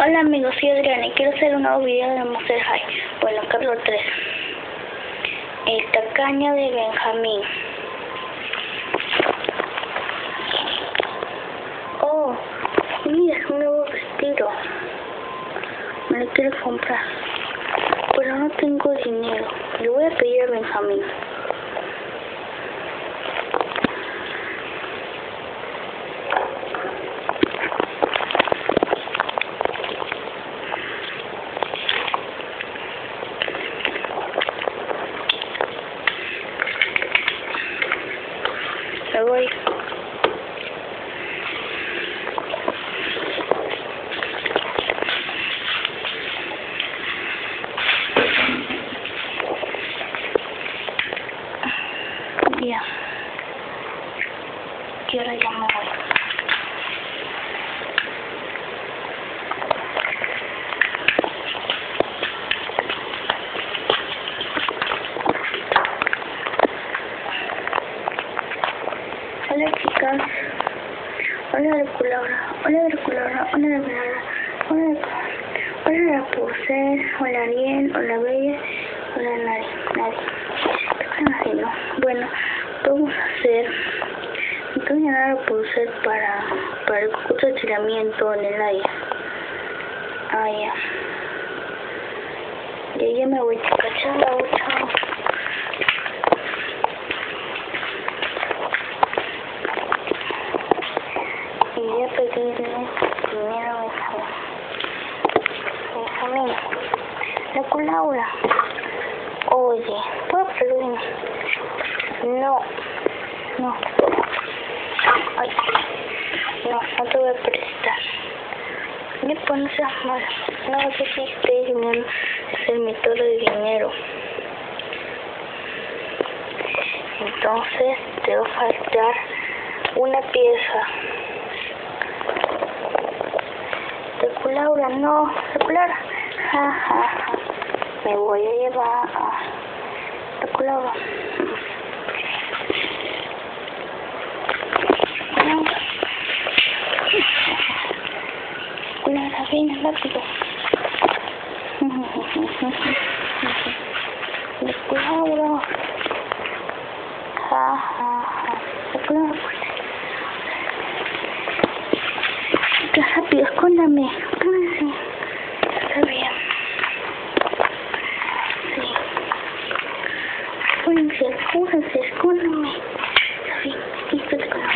Hola amigos, soy Adriana y quiero hacer un nuevo video de Monster High. Bueno, capítulo 3. El tacaño de Benjamín. Oh, mira, es un nuevo vestido. Me lo quiero comprar. Pero no tengo dinero. Le voy a pedir a Benjamín. Me voy. Ya. Y ahora ya me voy. Hola chicas. Hola Herculabra. Hola Herculabra. Hola Herculabra. Hola Hola Rapunzel. Hola Ariel. Hola Bella. Hola nadie. Nadie. Bueno, a hacer. Voy a llenar a Rapunzel para, para el concurso de tiramiento en el aire. Ah, ya. Ya, ya me voy, chicas. Chao. Y voy a pedirle primero a Benjamín. Benjamín, la con Laura. Oye, ¿puedo pedirle? No, no. No, no te voy a prestar. Pues no seas malo. No, yo sí estoy dinero, hacerme todo el dinero. Entonces te va a faltar una pieza. Laura, no, Laura. Ja, ja, ja. Me voy a llevar a Laura. No. Laura, ven rápido. Laura. Ja, ja, ja. Ya, rápido, escóndame. Está bien. Sí. Está bien. Listo, te con la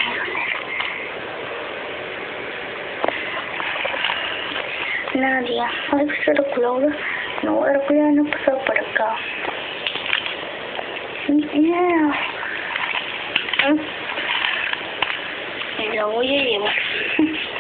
Nadie. ¿Has visto la culebra? No, la culebra no ha pasado por acá. Yeah. Me lo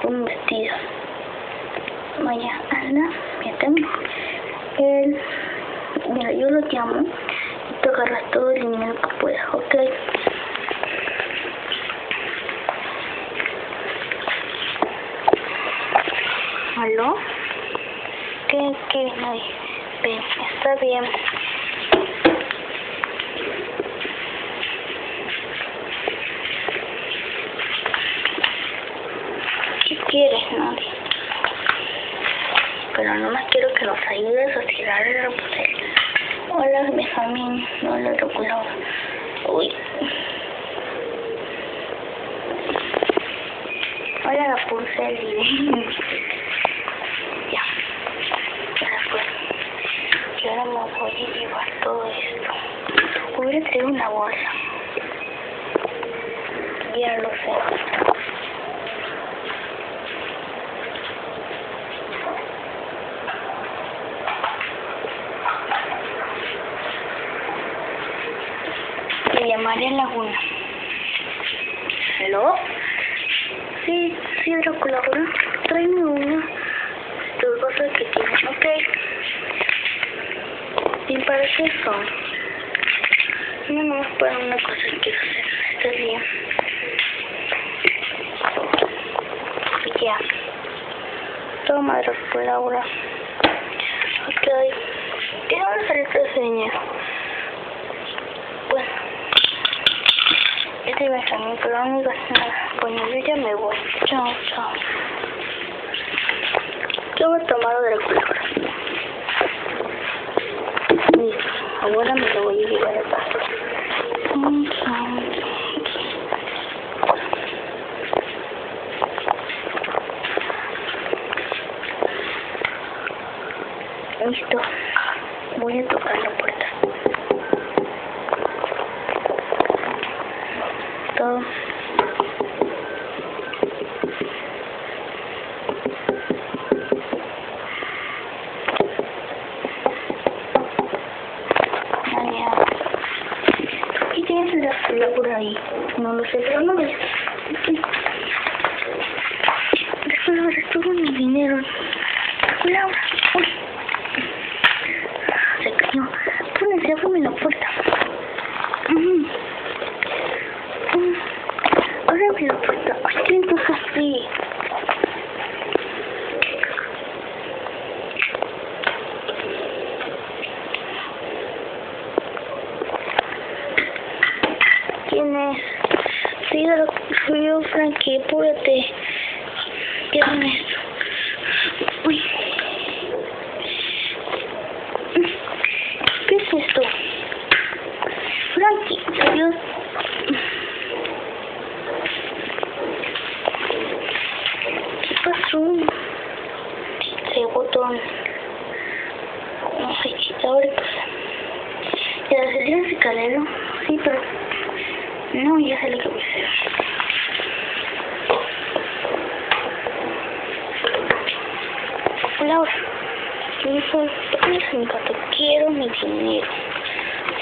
fue un vestido. Vaya, anda, mira, él, mira, yo lo llamo y tú agarras todo el dinero que puedas, ¿ok? ¿Aló? ¿Qué, qué? Ay, ven, está bien. ¿Qué quieres, nadie? Pero no más quiero que nos ayudes a tirar el Rapunzel. Hola, Benjamín. Hola, Rapunzel. Uy. Hola, Rapunzel. ya. Ya fue. Y ahora me voy a llevar todo esto. Hubiera traído una bolsa. Ya lo sé. Le llamaré Laguna. ¿Aló? Sí, sí, Drácula, Tráeme una. Tus cosas que tienes, ok. ¿Y para qué son? No, no, para una cosa que quiero hacer. Está bien. Ya. Toma, Laura. Ok. ¿Qué vamos a hacer este dinero? Bueno. A ser mi crónica. Bueno, yo ya me voy. Chao, chao. Yo voy a tomar de la culebra. Ahora me lo voy a llevar a casa. Listo. Voy a tocar la puerta. Todo. la por ahí. No lo sé, pero no me... Después ahora todo mi dinero. Laura, uy. Se cayó. Pónganse, ábreme la puerta. Mm. Mm. Ábreme la puerta. Ay, ¿qué entonces así? ¿Quién es? Sí, Frankie, apúrate. ¿Qué es esto? Uy. ¿Qué es esto? Frankie, Dios. ¿Qué pasó? Se botón. No sé qué ahora ¿Ya salió el escalero? Sí, pero... No, ya sé lo que voy a hacer. Laura, me dijo, ¿dónde mi gato? Quiero mi dinero.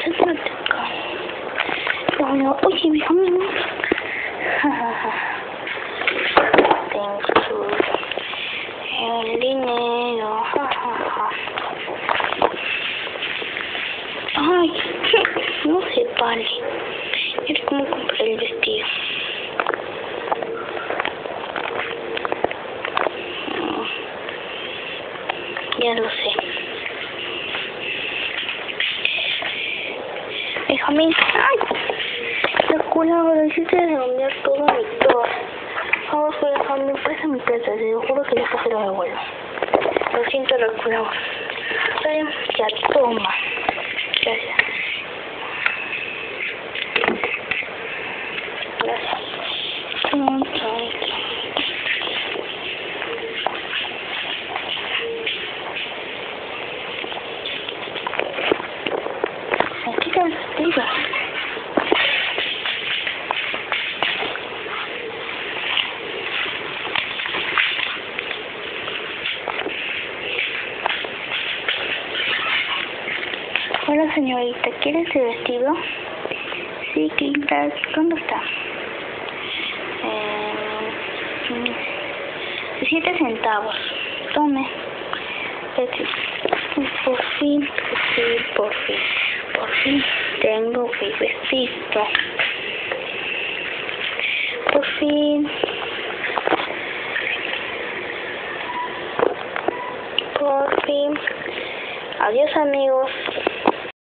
Sácate acá. No, no, oye, mi amigo. Plata, te lo juro que después se lo devuelvo. Lo siento, la cola. Ya, toma. Gracias. Hola señorita, ¿quiere ese vestido? Sí, claro. ¿Dónde está? Eh, 17 centavos. Tome. Por fin, por fin, por fin, por fin tengo mi vestido. Por fin. Por fin. Adiós amigos.